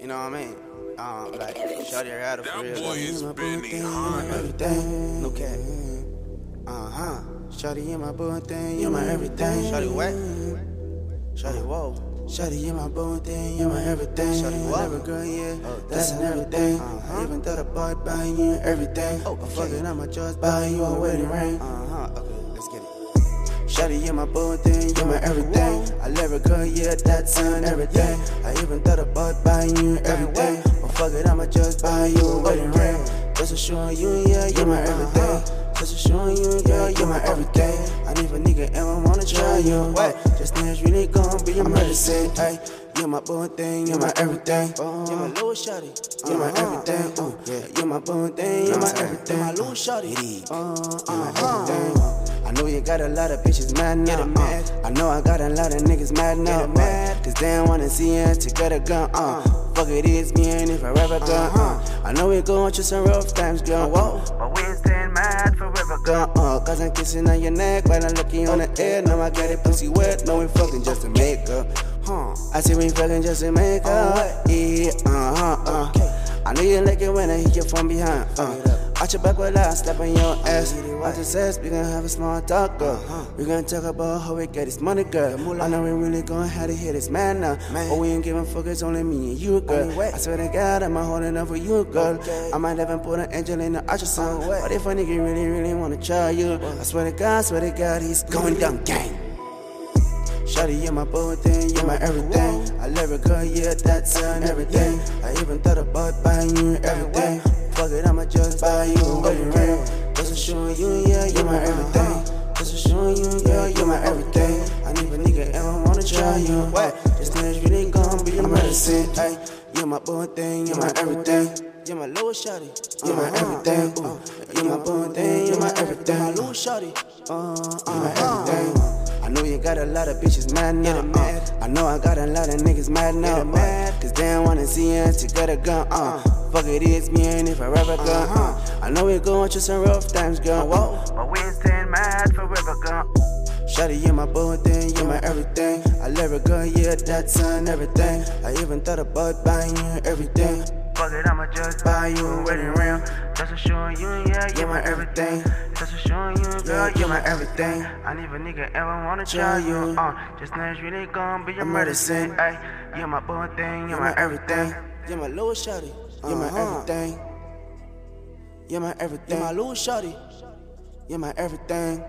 You know what I mean? Um, like, shorty had a for That real. boy is you my boo spinning thing, you my everything. No cap. Uh huh. Shorty, you my boo thing, you my everything. Shorty, what? Shorty, whoa. Shorty, you my boo thing, you my everything. Shorty, what? Never girl, yeah, that's an everything. I even thought about buying you everything. Oh, fuck I'ma just buy you a wedding ring. Uh huh. Okay, let's get it. Shawty, you my boo thing, you my everything. I it, girl, yeah, that's on everything. I even thought about buying you everything. But fuck it, I'ma just buy you a wedding ring. Just showing you, yeah, you're my uh-huh. everything. Just showing you, girl, you're my everything. I need a nigga ever wanna try you. What? Uh, just know it's really gonna be your medicine. Hey, you my boo thing, you're my uh-huh. everything. you're my little shawty, uh-huh. you're my everything. Ooh, yeah, you my boo thing, you're my everything. You're My little shawty, uh, uh, my everything. I know you got a lot of bitches mad now. Uh. I know I got a lot of niggas mad now. Mad, cause they don't wanna see us together, gun. Uh. Fuck it, it's me and it forever, gun. Uh. I know we going through some rough times, gun. Whoa. But we staying mad forever, gun. Uh. Cause I'm kissing on your neck while I'm looking on the air. Now I got it pussy wet. No, we fucking just to make up. Huh. I see we fucking just to make up. Yeah, uh huh, uh. I know you like it when I hit you from behind. Uh. Out your back while I step on your ass. After sex, we gonna have a small talk, girl. We gonna talk about how we get this money, girl. I know we really gonna have to hit this man now. But we ain't giving fuck, it's only me and you, girl. I swear to God, I'm holding up for you, girl. I might even put an angel in the ultrasound. But if a nigga really, really wanna try you, I swear to God, swear to God, he's going down, gang. Shawty, you're my thing, you my everything. I love it, girl, yeah, that's on everything. I even thought about buying you everything. Fuck it, I'ma just buy you a wedding ring. Just showing you, yeah, you my everything. Just showing you, girl, you my everything. I need a nigga ever wanna try you. What? This nigga's really gonna be your medicine. Hey, you my boo thing, you my everything. You my little shawty, you my everything. Ooh, you my boo thing, you my everything. My little shawty, uh, you my everything. I know you got a lot of bitches mad now. Uh. I know I got a lot of niggas mad now. Uh. Cause they don't wanna see us together, gun. Uh. Fuck it, it's me and it forever, gun. Uh. I know we're going through some rough times, gun. Whoa. But we ain't staying mad forever, gun. Shawty, you my boo thing, you my everything. I love it, girl, yeah, that's on everything. I even thought about buying you everything. Fuck it, I'ma just buy you a wedding ring. Just showing you, yeah, you my everything. Just showing you, girl, you my everything. I need a nigga ever wanna try you. Uh, just know it's really gonna be your medicine. Ay, you my boo thing, you my everything. You my little shawty, you my uh-huh. everything. You're my everything. You're my little shawty, You're my everything.